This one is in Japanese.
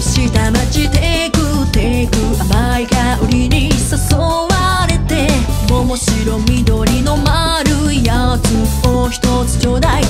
下町テイクテイク甘い香りに誘われて。桃白緑の丸いやつ。を一つちょうだい